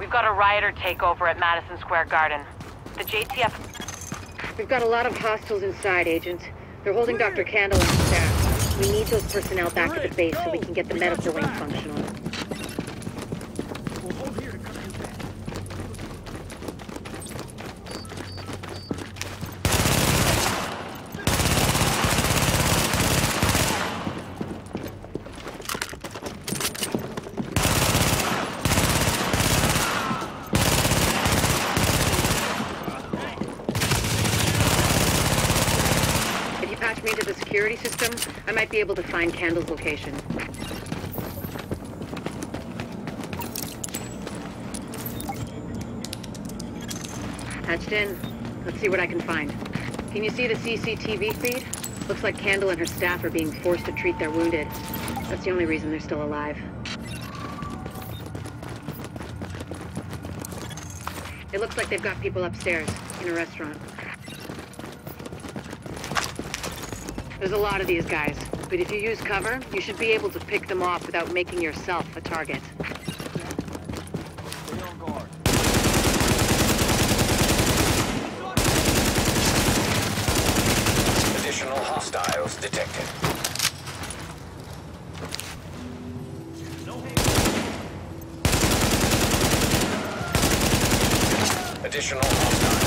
We've got a rioter takeover at Madison Square Garden. The JTF... We've got a lot of hostiles inside, Agent. They're holding Dr. Kandel and staff. We need those personnel back at the base so we can get the medical wing functional. We'll hold here to cover your back. If you patch me to the security system, I might be able to find Kandel's location. Patched in. Let's see what I can find. Can you see the CCTV feed? Looks like Kandel and her staff are being forced to treat their wounded. That's the only reason they're still alive. It looks like they've got people upstairs, in a restaurant. There's a lot of these guys, but if you use cover, you should be able to pick them off without making yourself a target. Additional hostiles detected. Additional hostiles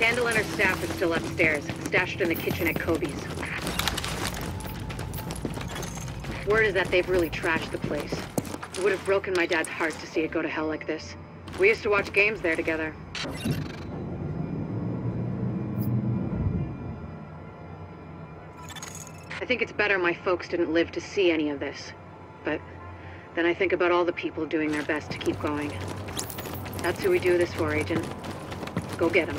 Kandel and her staff are still upstairs, stashed in the kitchen at Kobe's. Word is that they've really trashed the place. It would have broken my dad's heart to see it go to hell like this. We used to watch games there together. I think it's better my folks didn't live to see any of this. But then I think about all the people doing their best to keep going. That's who we do this for, Agent. Go get him.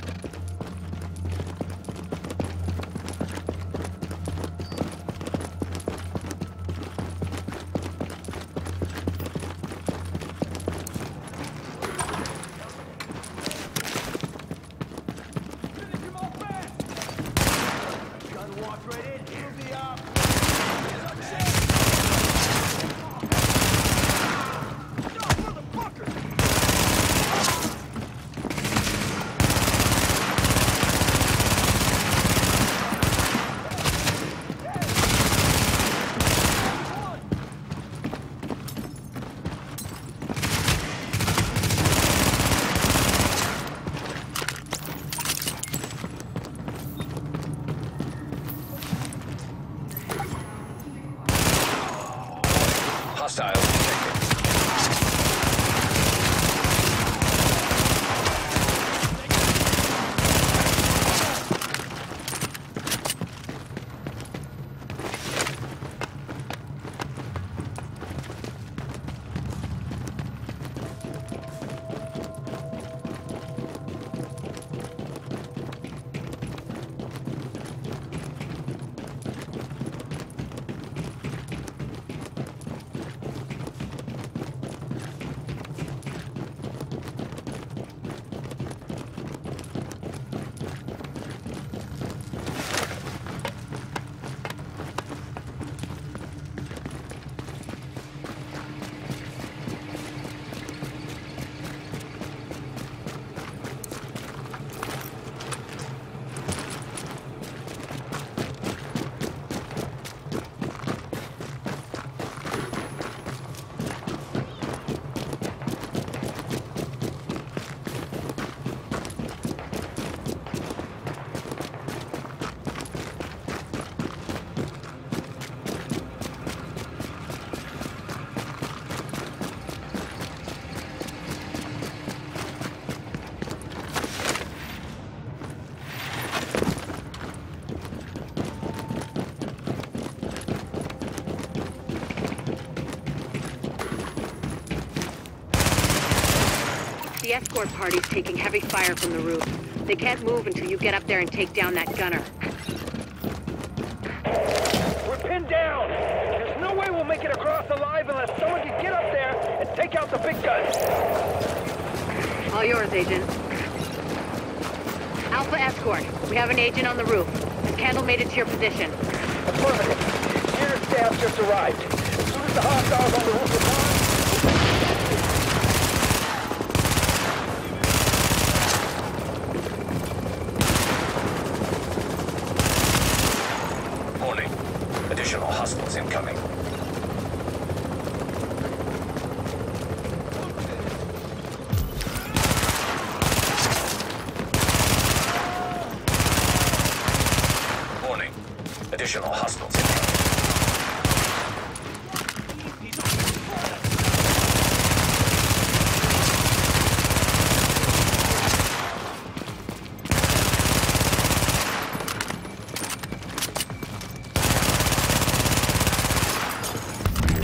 Hostiles escort party's taking heavy fire from the roof. They can't move until you get up there and take down that gunner. We're pinned down. There's no way we'll make it across alive unless someone can get up there and take out the big guns. All yours, Agent. Alpha Escort, we have an agent on the roof. Has Kandel made it to your position? Affirmative. Air staff just arrived. As soon as the hostiles on the roof are gone, Additional hostiles incoming. Warning. Additional hostiles incoming.